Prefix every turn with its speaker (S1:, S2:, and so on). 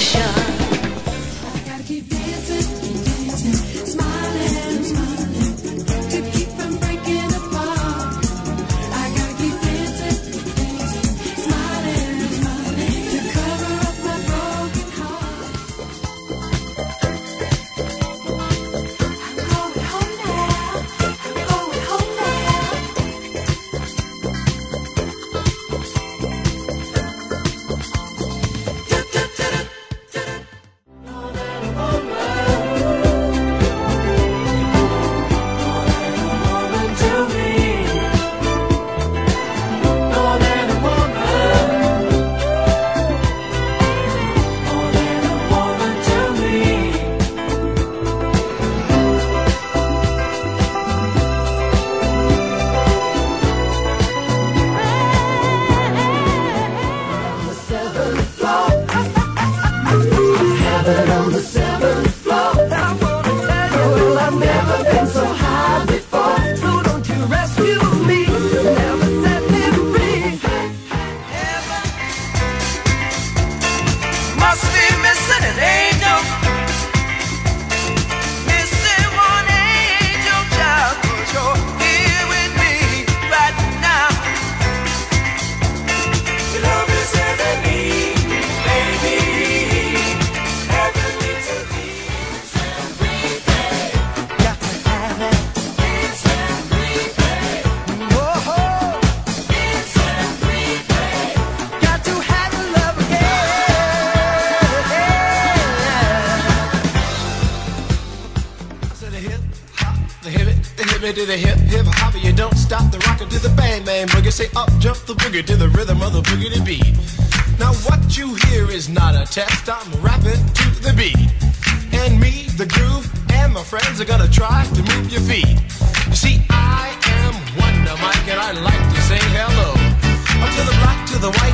S1: Nation. To the hip, hip hopper. You don't stop the rocker to the bang, bang boogie. Say up, jump the boogie to the rhythm of the boogie to beat. Now what you hear is not a test. I'm rapping to the beat. And me, the groove, and my friends are gonna try to move your feet. You see, I am Wonder Mike, and I like to say hello. Up to the black, to the white,